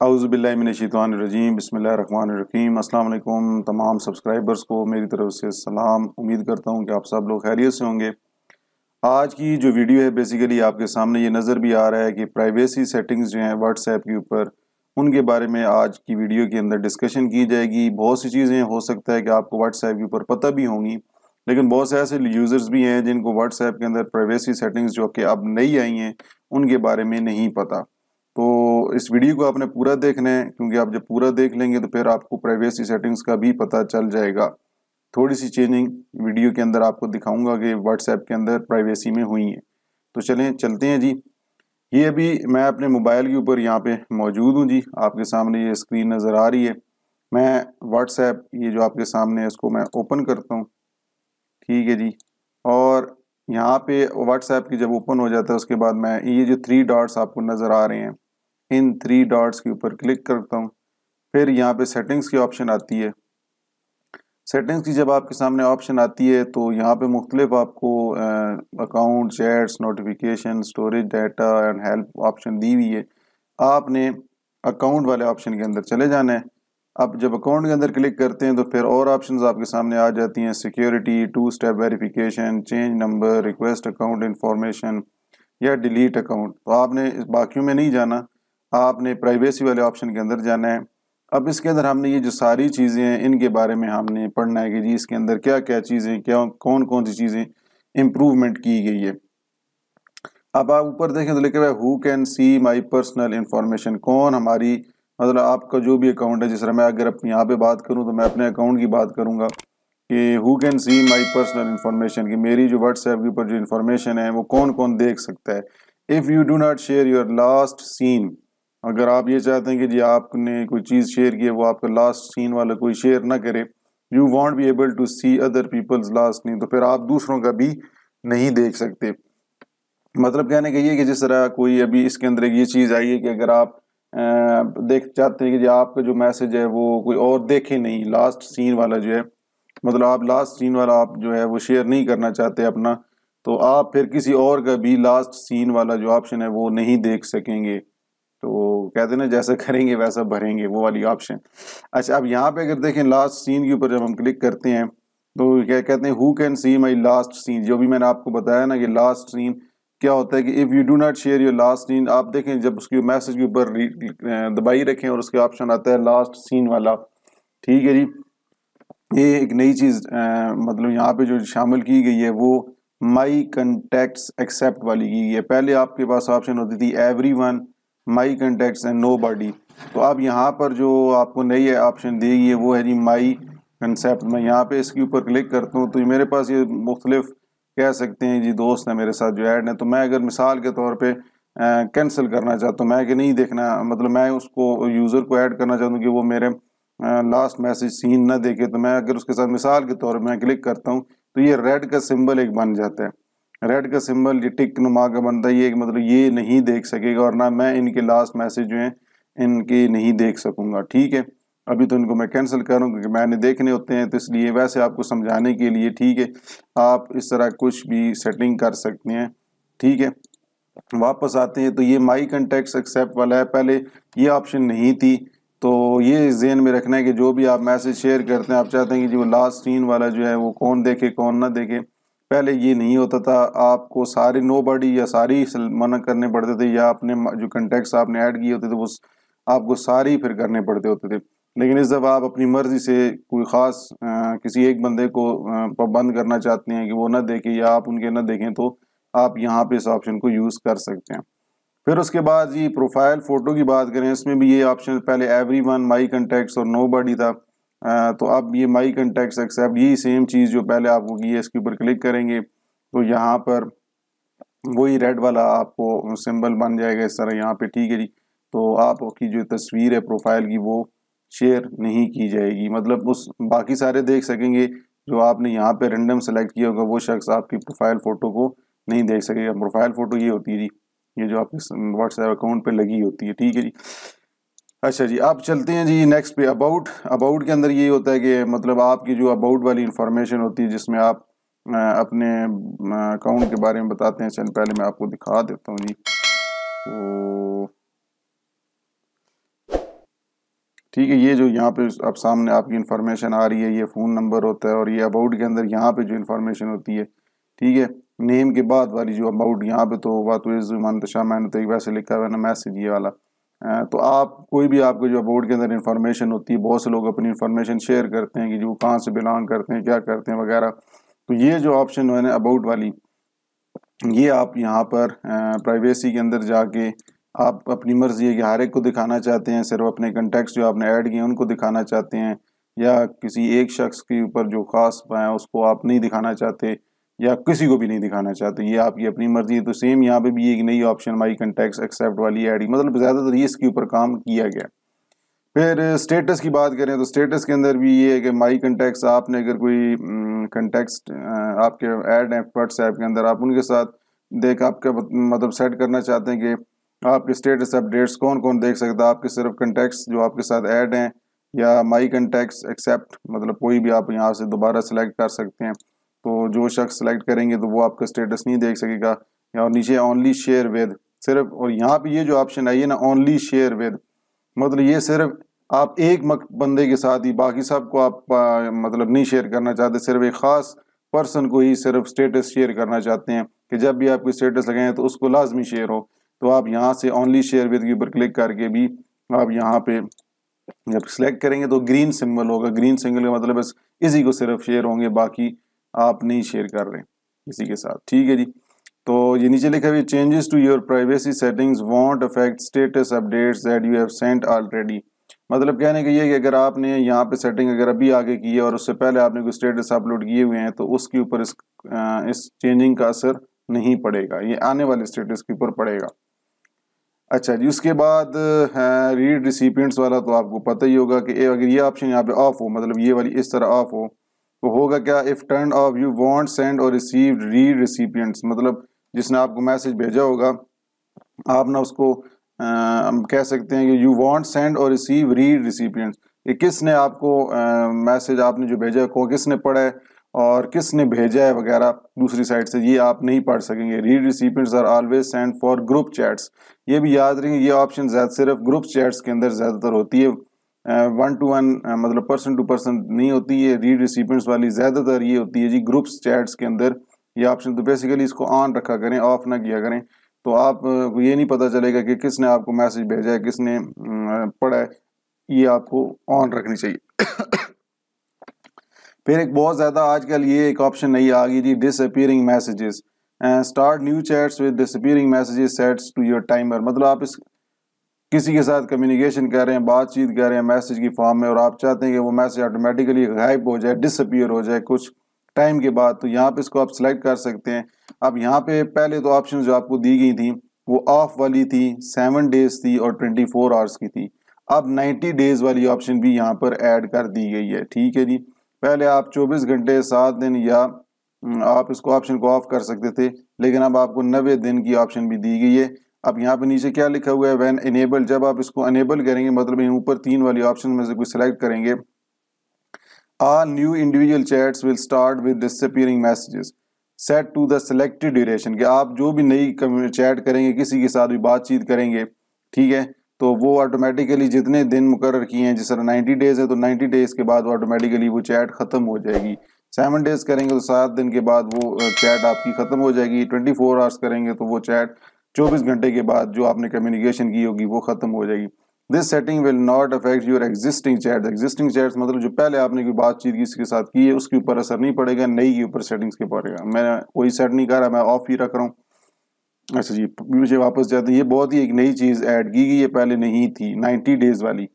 अउज़बिल्लिमिनशैतानरजीम बसमीम अल्लाम तमाम सब्सक्राइबर्स को। मेरी तरफ़ से सलाम। उम्मीद करता हूँ कि आप सब लोग खैरियत से होंगे। आज की जो वीडियो है बेसिकली आपके सामने ये नज़र भी आ रहा है कि प्राइवेसी सेटिंग्स जो हैं व्हाट्सएप के ऊपर, उनके बारे में आज की वीडियो के अंदर डिस्कशन की जाएगी। बहुत सी चीज़ें हो सकता है कि आपको व्हाट्सएप के ऊपर पता भी होंगी, लेकिन बहुत से ऐसे यूज़र्स भी हैं जिनको व्हाट्सएप के अंदर प्राइवेसी सेटिंग्स जो कि अब नई आई हैं, उनके बारे में नहीं पता। इस वीडियो को आपने पूरा देखना है, क्योंकि आप जब पूरा देख लेंगे तो फिर आपको प्राइवेसी सेटिंग्स का भी पता चल जाएगा। थोड़ी सी चेंजिंग वीडियो के अंदर आपको दिखाऊँगा कि व्हाट्सएप के अंदर प्राइवेसी में हुई है। तो चलें, चलते हैं जी। ये अभी मैं अपने मोबाइल के ऊपर यहाँ पे मौजूद हूँ जी। आपके सामने ये स्क्रीन नज़र आ रही है। मैं व्हाट्सएप ये जो आपके सामने है, इसको मैं ओपन करता हूँ। ठीक है जी। और यहाँ पे व्हाट्सएप की जब ओपन हो जाता है, उसके बाद मैं, ये जो थ्री डॉट्स आपको नज़र आ रहे हैं इन थ्री डॉट्स के ऊपर क्लिक करता हूँ। फिर यहाँ पे सेटिंग्स की ऑप्शन आती है। सेटिंग्स की जब आपके सामने ऑप्शन आती है तो यहाँ पे मुख्तलिफ़ आपको account chats notification storage data and help option दी हुई है। आपने अकाउंट वाले ऑप्शन के अंदर चले जाना है। अब जब अकाउंट के अंदर क्लिक करते हैं तो फिर और ऑप्शंस आपके सामने आ जाती हैं। Security two step verification change number request account information या डिलीट अकाउंट तो आपने बाकियों में नहीं जाना। आपने प्राइवेसी वाले ऑप्शन के अंदर जाना है। अब इसके अंदर हमने ये जो सारी चीज़ें हैं, इनके बारे में हमने पढ़ना है कि जी इसके अंदर क्या क्या चीज़ें, क्या कौन कौन सी चीज़ें इम्प्रूवमेंट की गई है। अब आप ऊपर देखें तो लिखे हुआ who can see my personal information कौन हमारी मतलब आपका जो भी अकाउंट है, जिस तरह मैं अगर अपनी यहाँ पे बात करूँ तो मैं अपने अकाउंट की बात करूँगा कि who can see my personal information कि मेरी जो व्हाट्सएप के ऊपर जो इन्फॉर्मेशन है, वो कौन कौन देख सकता है। If you do not share your last seen अगर आप ये चाहते हैं कि जी आपने कोई चीज़ शेयर की है, वो आपका लास्ट सीन वाला कोई शेयर ना करे you won't be able to see other people's last seen तो फिर आप दूसरों का भी नहीं देख सकते। मतलब कहने का ये कि जिस तरह कोई अभी इसके अंदर एक ये चीज़ आई है कि अगर आप देख चाहते हैं कि जी आपका जो मैसेज है वो कोई और देखे नहीं लास्ट सीन वाला जो है मतलब आप लास्ट सीन वाला आप जो है वो शेयर नहीं करना चाहते अपना तो आप फिर किसी और का भी लास्ट सीन वाला जो ऑप्शन है वो नहीं देख सकेंगे। तो कहते ना, जैसा करेंगे वैसा भरेंगे, वो वाली ऑप्शन अच्छा अब यहाँ पे अगर देखें लास्ट सीन के ऊपर जब हम क्लिक करते हैं तो क्या कहते हैं who can see my last seen जो भी मैंने आपको बताया ना कि लास्ट सीन क्या होता है कि if you do not share your last seen आप देखें जब उसकी मैसेज के ऊपर दबाई रखें और उसके ऑप्शन आता है लास्ट सीन वाला, ठीक है जी? ये एक नई चीज़ मतलब यहाँ पे जो शामिल की गई है, वो माई कंटेक्ट्स एक्सेप्ट वाली की गई है। पहले आपके पास ऑप्शन होती थी everyone my contacts and nobody तो अब यहाँ पर जो आपको नई ऑप्शन दी गई है वो है जी माई कंसेप्ट मैं यहाँ पे इसके ऊपर क्लिक करता हूँ तो मेरे पास ये मुख्तलिफ़ कह सकते हैं जी दोस्त हैं मेरे साथ जो ऐड हैं। तो मैं अगर मिसाल के तौर पे कैंसिल करना चाहता हूँ, मैं कि नहीं देखना मतलब मैं उसको यूज़र को ऐड करना चाहता हूँ कि वो मेरे लास्ट मैसेज सीन ना देखे तो मैं अगर उसके साथ मिसाल के तौर पर मैं क्लिक करता हूँ तो ये रेड का सिंबल एक बन जाता है। रेड का सिंबल ये टिक नुमा का बनता है, ये मतलब ये नहीं देख सकेगा और ना मैं इनके लास्ट मैसेज जो हैं, इनके नहीं देख सकूँगा, ठीक है? अभी तो इनको मैं कैंसिल करूँ क्योंकि मैंने देखने होते हैं तो इसलिए वैसे आपको समझाने के लिए, ठीक है? आप इस तरह कुछ भी सेटिंग कर सकते हैं, ठीक है? वापस आते हैं तो ये माई कंटेक्ट एक्सेप्ट वाला है, पहले ये ऑप्शन नहीं थी तो ये जेन में रखना है कि जो भी आप मैसेज शेयर करते हैं, आप चाहते हैं कि जो लास्ट सीन वाला जो है, वो कौन देखे, कौन ना देखे पहले ये नहीं होता था। आपको सारे नो बॉडी या सारी मना करने पड़ते थे या अपने जो कंटेक्ट्स आपने ऐड किए होते थे, वो आपको सारी फिर करने पड़ते होते थे। लेकिन इस दफ़ा आप अपनी मर्ज़ी से कोई ख़ास किसी एक बंदे को पाबंद करना चाहते हैं कि वो ना देखें या आप उनके ना देखें तो आप यहाँ पे इस ऑप्शन को यूज़ कर सकते हैं। फिर उसके बाद ये प्रोफ़ाइल फ़ोटो की बात करें, इसमें भी ये ऑप्शन पहले एवरी वन माई कंटेक्ट्स और नो बॉडी था। तो अब ये माई कंटेक्ट एक्सेप्ट यही सेम चीज़ जो पहले आपको की है, इसके ऊपर क्लिक करेंगे तो यहाँ पर वही रेड वाला आपको सिंबल बन जाएगा इस तरह यहाँ पे, ठीक है जी? तो आपकी जो तस्वीर है प्रोफ़ाइल की, वो शेयर नहीं की जाएगी। मतलब उस, बाकी सारे देख सकेंगे, जो आपने यहाँ पे रेंडम सेलेक्ट किया होगा, वो शख्स आपकी प्रोफ़ाइल फ़ोटो को नहीं देख सकेगा। प्रोफ़ाइल फ़ोटो ये होती है जी, ये जो आपके व्हाट्सएप अकाउंट पे लगी होती है, ठीक है जी? अच्छा जी आप चलते हैं जी नेक्स्ट पे अबाउट अबाउट के अंदर ये होता है कि मतलब आपकी जो अबाउट वाली इंफॉर्मेशन होती है, जिसमें आप अपने अकाउंट के बारे में बताते हैं, चल पहले मैं आपको दिखा देता हूँ जी। तो ठीक है, ये जो यहाँ पे अब सामने आपकी इन्फॉर्मेशन आ रही है, ये फ़ोन नंबर होता है और ये अबाउट के अंदर यहाँ पे जो इन्फॉर्मेशन होती है, ठीक है? नेम के बाद वाली जो अबाउट यहाँ पे तो वात मंतशा मैंने तो एक वैसे लिखा हुआ ना मैसेज ये वाला। तो आप, कोई भी आपको जो अबाउट के अंदर इन्फॉर्मेशन होती है, बहुत से लोग अपनी इन्फॉर्मेशन शेयर करते हैं कि जो कहाँ से बिलोंग करते हैं, क्या करते हैं वगैरह। तो ये जो ऑप्शन है ना अबाउट वाली, ये आप यहाँ पर प्राइवेसी के अंदर जाके आप अपनी मर्ज़ी है कि हर एक को दिखाना चाहते हैं, सिर्फ़ अपने कंटेक्ट जो आपने ऐड किए उनको दिखाना चाहते हैं, या किसी एक शख्स के ऊपर जो ख़ास है, उसको आप नहीं दिखाना चाहते। या किसी को भी नहीं दिखाना चाहते, ये आपकी अपनी मर्ज़ी है तो सेम यहाँ पे भी एक नई ऑप्शन माई कंटेक्ट एक्सेप्ट वाली ऐड मतलब ज़्यादातर ये इसके ऊपर काम किया गया। फिर स्टेटस की बात करें तो स्टेटस के अंदर भी ये है कि माई कंटेक्ट्स आपने अगर कोई कंटेक्स्ट आपके ऐड हैं व्हाट्सएप के अंदर, आप उनके साथ देख आपका मतलब सेट करना चाहते हैं कि आपके स्टेटस अपडेट्स कौन कौन देख सकता है? आपके सिर्फ़ कंटेक्ट्स जो आपके साथ ऐड हैं, या माई कंटेक्ट्स एक्सेप्ट मतलब कोई भी आप यहाँ से दोबारा सेलेक्ट कर सकते हैं। तो जो शख्स सेलेक्ट करेंगे तो वो आपका स्टेटस नहीं देख सकेगा। और नीचे ओनली शेयर विद सिर्फ़ और यहाँ पे ये जो ऑप्शन आई है ना ओनली शेयर विद मतलब ये सिर्फ़ आप एक बंदे के साथ ही बाकी सबको आप आ, मतलब नहीं शेयर करना चाहते सिर्फ़ एक ख़ास पर्सन को ही सिर्फ़ स्टेटस शेयर करना चाहते हैं कि जब भी आपकी स्टेटस लगाएँ तो उसको लाजमी शेयर हो। तो आप यहाँ से ओनली शेयर विद के ऊपर क्लिक करके भी आप यहाँ पे जब सिलेक्ट करेंगे तो ग्रीन सिंबल होगा। ग्रीन सिंबल का मतलब बस इसी को सिर्फ़ शेयर होंगे बाकी आप नहीं शेयर कर रहे किसी के साथ। ठीक है जी। तो ये नीचे लिखा हुआ changes to your privacy settings won't affect status updates that you have sent already मतलब कहने का ये कि अगर आपने यहाँ पे सेटिंग अगर अभी आगे की है और उससे पहले आपने कोई स्टेटस अपलोड किए हुए हैं तो उसके ऊपर इस इस चेंजिंग का असर नहीं पड़ेगा। ये आने वाले स्टेटस के ऊपर पड़ेगा। अच्छा जी, उसके बाद रीड रिसिपियंट्स वाला तो आपको पता ही होगा कि अगर ये ऑप्शन यहाँ पे ऑफ़ हो मतलब ये वाली इस तरह ऑफ़ हो तो होगा क्या? If turn off you want send और रिसीव रीड रिसिपियंट्स मतलब जिसने आपको मैसेज भेजा होगा, आप ना उसको हम कह सकते हैं कि यू वांट सेंड और रिसीव रीड रिसिपियंट्स कि किसने आपको मैसेज आपने जो भेजा है, को किसने पढ़ा है और किसने भेजा है वगैरह दूसरी साइड से, ये आप नहीं पढ़ सकेंगे। Read recipients are always send for group chats ये भी याद रखेंगे ये ऑप्शन सिर्फ़ ग्रुप चैट्स के अंदर ज़्यादातर होती है। वन टू वन मतलब पर्सन टू पर्सन नहीं होती है रीड रिसिपेंट्स वाली, ज़्यादातर ये होती है जी ग्रुप्स चैट्स के अंदर। ये ऑप्शन तो बेसिकली इसको ऑन रखा करें ऑफ़ ना किया करें। तो आप ये नहीं पता चलेगा कि किसने आपको मैसेज भेजा है, किसने पढ़ा है। ये आपको ऑन रखनी चाहिए। फिर एक बहुत ज़्यादा आजकल ये एक ऑप्शन नहीं आ गई जी disappearing messages start new chats with disappearing messages sets to your timer मतलब आप इस किसी के साथ कम्युनिकेशन कर रहे हैं, बातचीत कर रहे हैं मैसेज की फॉर्म में और आप चाहते हैं कि वो मैसेज ऑटोमेटिकली गायब हो जाए डिसअपियर हो जाए कुछ टाइम के बाद तो यहाँ पे इसको आप सिलेक्ट कर सकते हैं। अब यहाँ पे पहले तो ऑप्शन जो आपको दी गई थी, वो ऑफ़ वाली थी सेवन डेज़ थी और ट्वेंटी फोर आवर्स की थी। अब नाइन्टी डेज़ वाली ऑप्शन भी यहाँ पर ऐड कर दी गई है, ठीक है जी? पहले आप चौबीस घंटे, सात दिन या आप इसको ऑप्शन को ऑफ़ कर सकते थे, लेकिन अब आपको नबे दिन की ऑप्शन भी दी गई है। अब यहाँ पे नीचे क्या लिखा हुआ है? वैन इनेबल जब आप इसको अनेबल करेंगे मतलब ऊपर तीन वाली ऑप्शन में से कोई सिलेक्ट करेंगे। All new individual chats will start with disappearing messages set to the selected duration कि आप जो भी नई चैट करेंगे, किसी के साथ भी बातचीत करेंगे, ठीक है? तो वो ऑटोमेटिकली जितने दिन मुकर किए हैं, जिस तरह नाइन्टी डेज़ है तो नाइन्टी डेज़ के बाद ऑटोमेटिकली वो चैट ख़त्म हो जाएगी। सेवन डेज़ करेंगे तो सात दिन के बाद वो चैट आपकी ख़त्म हो जाएगी। ट्वेंटी फोर आवर्स करेंगे तो वो चैट चौबीस घंटे के बाद जो आपने कम्युनिकेशन की होगी, वो खत्म हो जाएगी। This setting will not affect your existing chat existing chats मतलब जो पहले आपने कोई बातचीत किसी के साथ की है, उसके ऊपर असर नहीं पड़ेगा, नई के ऊपर सेटिंग्स के पड़ेगा मैं। कोई सेट नहीं कर रहा, मैं ऑफ़ ही रख रहा हूँ। अच्छा जी, मुझे वापस जाते हैं। ये बहुत ही एक नई चीज़ ऐड की गई है पहले नहीं थी नाइन्टी डेज़ वाली।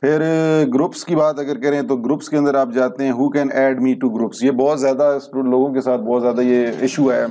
फिर ग्रुप्स की बात अगर करें तो ग्रुप्स के अंदर आप जाते हैं who can add me to groups ये बहुत ज़्यादा लोगों के साथ बहुत ज़्यादा ये इशू है।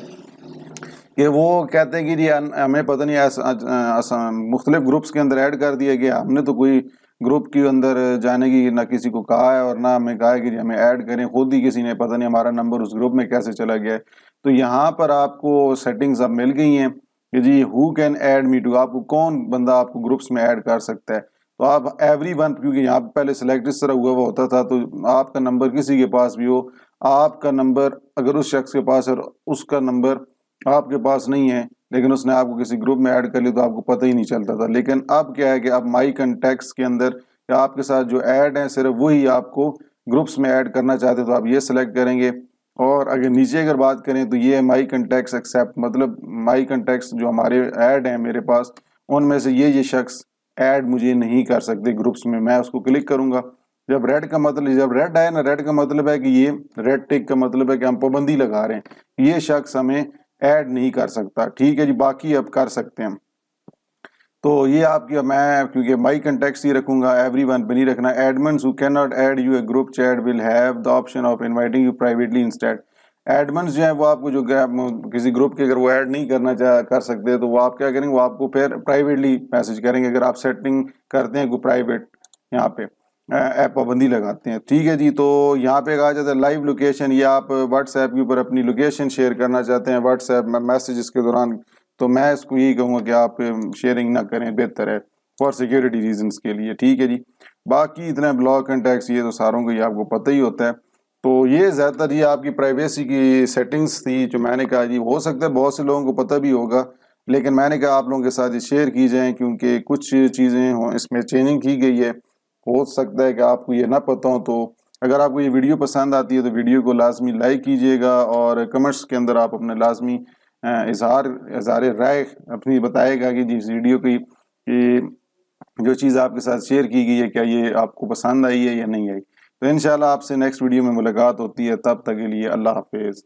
कि वो कहते हैं कि जी हमें पता नहीं मुख्तलिफ़ ग्रुप्स के अंदर ऐड कर दिया गया। हमने तो कोई ग्रुप के अंदर जाने की ना किसी को कहा है और ना हमें कहा है कि हमें ऐड करें। खुद ही किसी ने, पता नहीं हमारा नंबर उस ग्रुप में कैसे चला गया है। तो यहाँ पर आपको सेटिंग्स अब मिल गई हैं कि जी who can add me to आपको कौन बंदा आपको ग्रुप्स में ऐड कर सकता है? तो आप एवरी वन क्योंकि यहाँ पर पहले सेलेक्ट इस तरह हुआ हुआ होता था तो आपका नंबर किसी के पास भी हो, आपका नंबर अगर उस शख्स के पास है उसका नंबर आपके पास नहीं है, लेकिन उसने आपको किसी ग्रुप में ऐड कर लिया तो आपको पता ही नहीं चलता था। लेकिन अब क्या है कि आप माई कंटेक्स के अंदर कि आपके साथ जो ऐड हैं, सिर्फ़ वही आपको ग्रुप्स में ऐड करना चाहते तो आप ये सिलेक्ट करेंगे। और अगर नीचे अगर बात करें तो ये है माई कंटेक्स एक्सेप्ट मतलब माई कंटेक्स जो हमारे ऐड हैं मेरे पास, उनमें से ये ये शख्स ऐड मुझे नहीं कर सकते ग्रुप्स में। मैं उसको क्लिक करूँगा। जब रेड का मतलब जब रेड आए ना रेड का मतलब है कि ये रेड टिक का मतलब है कि हम पाबंदी लगा रहे हैं। ये शख्स हमें ऐड नहीं कर सकता। ठीक है जी, बाकी अब कर सकते हैं तो ये आपकी, मैं क्योंकि माई कंटेक्ट ही रखूँगा एवरी वन पे नहीं रखना। Admins who can not add you a group chat will have the option of inviting you privately instead admins जो है, वो आपको जो किसी ग्रुप के अगर वो ऐड नहीं करना चाह कर सकते तो वो आप क्या करेंगे? वो आपको फिर प्राइवेटली मैसेज करेंगे। अगर आप सेटिंग करते हैं प्राइवेट यहाँ पे। पाबंदी लगाते हैं। ठीक है जी तो यहाँ पे कहा जाता है लाइव लोकेशन या आप व्हाट्सएप के ऊपर अपनी लोकेशन शेयर करना चाहते हैं व्हाट्सएप मैसेज के दौरान तो मैं इसको यही कहूँगा कि आप शेयरिंग ना करें, बेहतर है फॉर सिक्योरिटी रीजंस के लिए। ठीक है जी, बाकी इतने ब्लॉक कंटेक्ट्स ये तो सारों को ये आपको पता ही होता है। तो ये ज़्यादातर ये आपकी प्राइवेसी की सेटिंग्स थी, जो मैंने कहा जी, हो सकता है बहुत से लोगों को पता भी होगा, लेकिन मैंने कहा आप लोगों के साथ ये शेयर की जाएँ, क्योंकि कुछ चीज़ें हों, इसमें चेंजिंग की गई है। हो सकता है कि आपको ये ना पता हो तो अगर आपको ये वीडियो पसंद आती है तो वीडियो को लाजमी लाइक कीजिएगा और कमेंट्स के अंदर आप अपने लाजमी इजहार इजहार राय अपनी बताएगा कि जिस वीडियो की जो चीज़ आपके साथ शेयर की गई है, क्या ये आपको पसंद आई है या नहीं आई। तो इन आपसे नेक्स्ट वीडियो में मुलाकात होती है, तब तक के लिए अल्लाह हाफिज़।